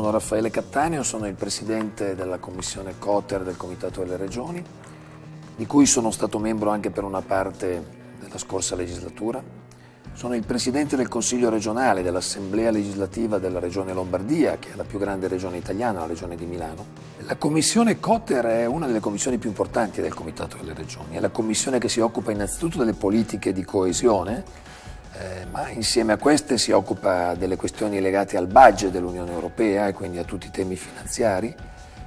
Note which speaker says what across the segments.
Speaker 1: Raffaele Cattaneo, sono il presidente della commissione Coter del Comitato delle Regioni, di cui sono stato membro anche per una parte della scorsa legislatura. Sono il presidente del Consiglio regionale dell'Assemblea legislativa della Regione Lombardia, che è la più grande regione italiana, la regione di Milano. La commissione Coter è una delle commissioni più importanti del Comitato delle Regioni, è la commissione che si occupa innanzitutto delle politiche di coesione, eh, ma insieme a queste si occupa delle questioni legate al budget dell'Unione Europea e quindi a tutti i temi finanziari,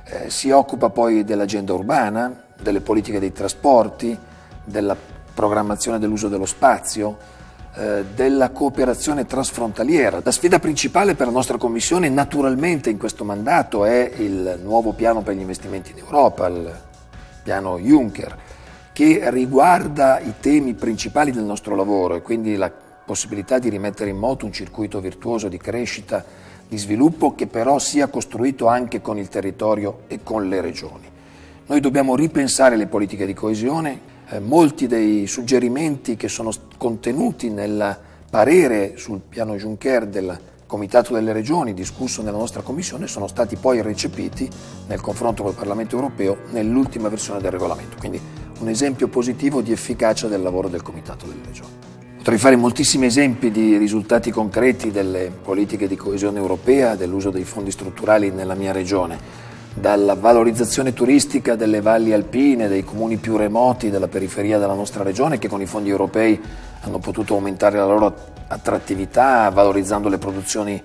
Speaker 1: eh, si occupa poi dell'agenda urbana, delle politiche dei trasporti, della programmazione dell'uso dello spazio, eh, della cooperazione trasfrontaliera. La sfida principale per la nostra Commissione naturalmente in questo mandato è il nuovo piano per gli investimenti in Europa, il piano Juncker, che riguarda i temi principali del nostro lavoro e quindi la possibilità di rimettere in moto un circuito virtuoso di crescita, di sviluppo che però sia costruito anche con il territorio e con le regioni. Noi dobbiamo ripensare le politiche di coesione, eh, molti dei suggerimenti che sono contenuti nel parere sul piano Juncker del Comitato delle Regioni discusso nella nostra Commissione sono stati poi recepiti nel confronto col Parlamento europeo nell'ultima versione del regolamento, quindi un esempio positivo di efficacia del lavoro del Comitato delle Regioni. Potrei fare moltissimi esempi di risultati concreti delle politiche di coesione europea, dell'uso dei fondi strutturali nella mia regione, dalla valorizzazione turistica delle valli alpine, dei comuni più remoti della periferia della nostra regione che con i fondi europei hanno potuto aumentare la loro attrattività valorizzando le produzioni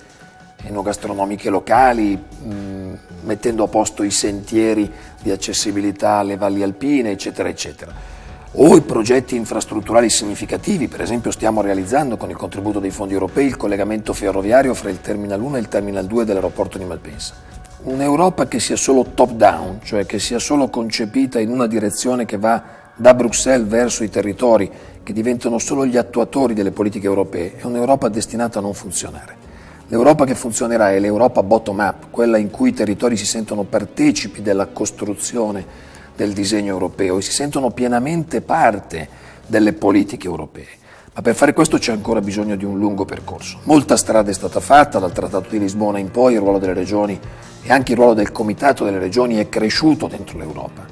Speaker 1: enogastronomiche locali, mh, mettendo a posto i sentieri di accessibilità alle valli alpine, eccetera, eccetera o i progetti infrastrutturali significativi, per esempio stiamo realizzando con il contributo dei fondi europei il collegamento ferroviario fra il Terminal 1 e il Terminal 2 dell'aeroporto di Malpensa. Un'Europa che sia solo top down, cioè che sia solo concepita in una direzione che va da Bruxelles verso i territori, che diventano solo gli attuatori delle politiche europee, è un'Europa destinata a non funzionare. L'Europa che funzionerà è l'Europa bottom up, quella in cui i territori si sentono partecipi della costruzione del disegno europeo e si sentono pienamente parte delle politiche europee. Ma per fare questo c'è ancora bisogno di un lungo percorso. Molta strada è stata fatta dal Trattato di Lisbona in poi, il ruolo delle regioni e anche il ruolo del Comitato delle regioni è cresciuto dentro l'Europa.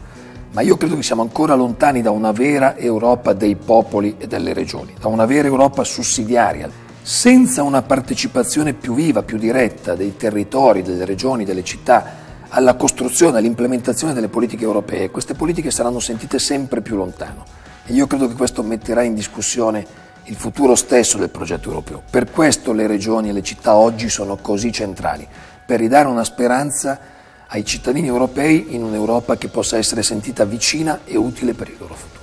Speaker 1: Ma io credo che siamo ancora lontani da una vera Europa dei popoli e delle regioni, da una vera Europa sussidiaria, senza una partecipazione più viva, più diretta dei territori, delle regioni, delle città alla costruzione, all'implementazione delle politiche europee, queste politiche saranno sentite sempre più lontano e io credo che questo metterà in discussione il futuro stesso del progetto europeo. Per questo le regioni e le città oggi sono così centrali, per ridare una speranza ai cittadini europei in un'Europa che possa essere sentita vicina e utile per il loro futuro.